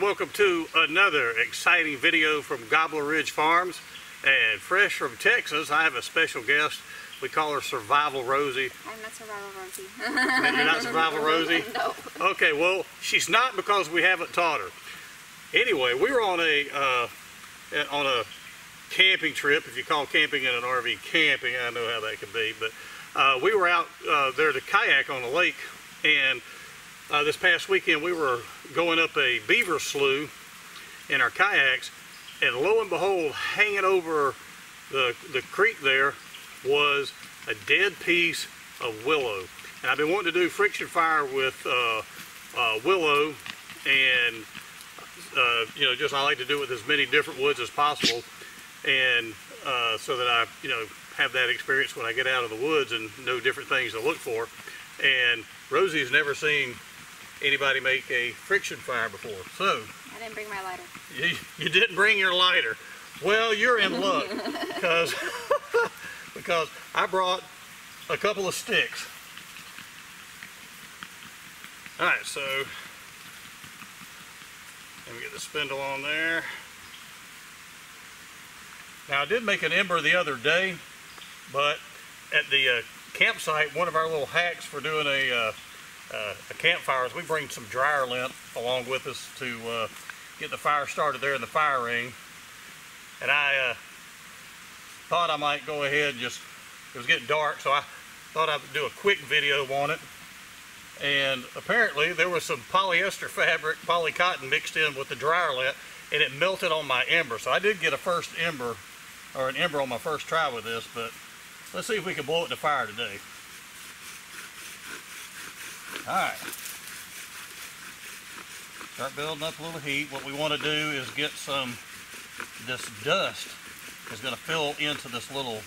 welcome to another exciting video from Gobbler Ridge Farms. And fresh from Texas, I have a special guest. We call her Survival Rosie. I'm not Survival Rosie. You're not Survival Rosie? no. Okay, well, she's not because we haven't taught her. Anyway, we were on a uh, on a camping trip. If you call camping in an RV camping, I know how that could be. But uh, we were out uh, there to kayak on a lake, and uh, this past weekend we were going up a beaver slough in our kayaks, and lo and behold, hanging over the the creek there was a dead piece of willow. And I've been wanting to do friction fire with uh, uh, willow and uh, you know, just I like to do it with as many different woods as possible, and uh, so that I, you know, have that experience when I get out of the woods and know different things to look for. And Rosie's never seen anybody make a friction fire before, so I didn't bring my lighter. you, you didn't bring your lighter. Well, you're in luck because because I brought a couple of sticks. All right, so let me get the spindle on there. Now I did make an ember the other day, but at the uh, campsite, one of our little hacks for doing a, uh, uh, a campfire is we bring some dryer lint along with us to uh, get the fire started there in the fire ring. And I uh, thought I might go ahead and just, it was getting dark, so I thought I'd do a quick video on it and apparently there was some polyester fabric, polycotton mixed in with the dryer lint, and it melted on my ember. So I did get a first ember, or an ember on my first try with this, but let's see if we can blow it to fire today. Alright. Start building up a little heat. What we want to do is get some, this dust is going to fill into this little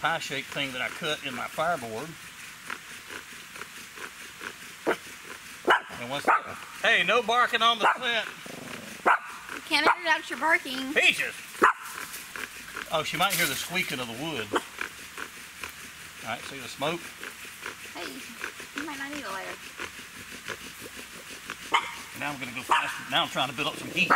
pie-shaped thing that I cut in my fireboard. And once, hey, no barking on the scent. You can't out your barking. Peaches. Oh, she might hear the squeaking of the wood. All right, see the smoke? Hey, might not need a lighter. Now I'm gonna go faster. Now I'm trying to build up some heat.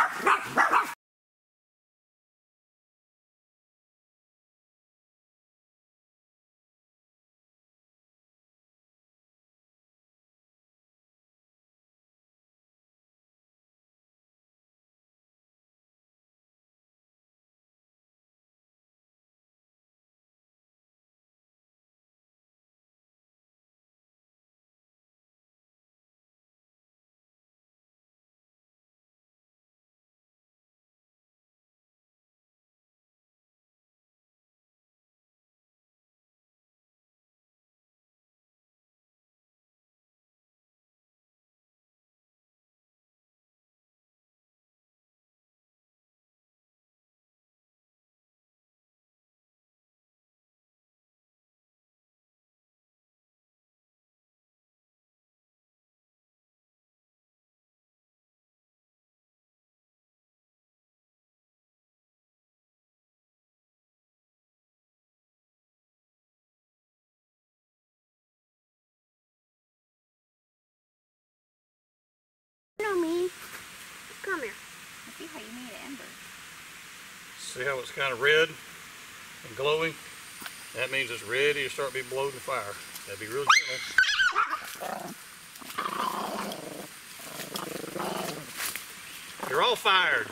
You. Come here. I see how you made an ember. See how it's kind of red and glowing? That means it's ready to start being blown to fire. That'd be real gentle. You're all fired.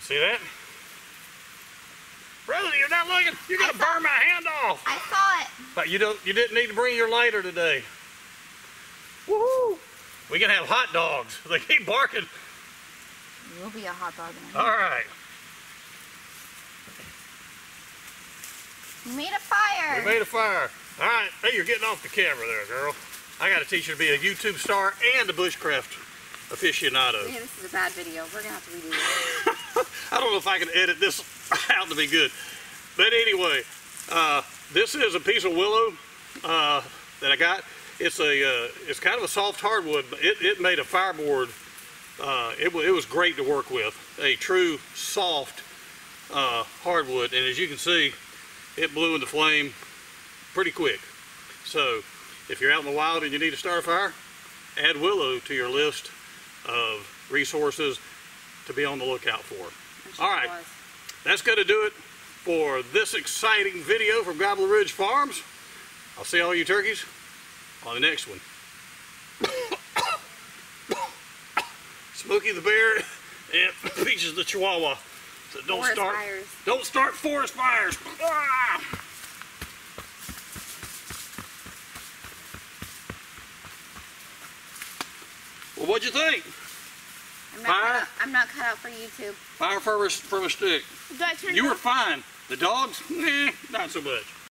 You see that? Rosie, you're not looking. You're gonna burn my hand off. I saw it. But you don't. You didn't need to bring your lighter today. Woohoo! We can have hot dogs. They keep barking. You'll be a hot dog in a All minute. right. You made a fire. We made a fire. All right. Hey, you're getting off the camera there, girl. I got to teach you to be a YouTube star and a bushcraft aficionado. Yeah, this is a bad video. We're gonna have to redo this. I don't know if I can edit this out to be good. But anyway, uh, this is a piece of willow uh, that I got. It's a uh, it's kind of a soft hardwood, but it, it made a fireboard. Uh, it, it was great to work with. A true soft uh, hardwood, and as you can see, it blew into flame pretty quick. So if you're out in the wild and you need a fire, add willow to your list of resources to be on the lookout for. She All right. was. That's going to do it for this exciting video from Gobbler Ridge Farms. I'll see all you turkeys on the next one. Smokey the Bear and Peaches the Chihuahua. So don't Forest start fires. don't start forest fires. Ah! Well, what'd you think? I'm not, Fire? cut out, I'm not cut out for YouTube. Fire from a, from a stick. Do I turn You were fine. The dogs, nah, not so much.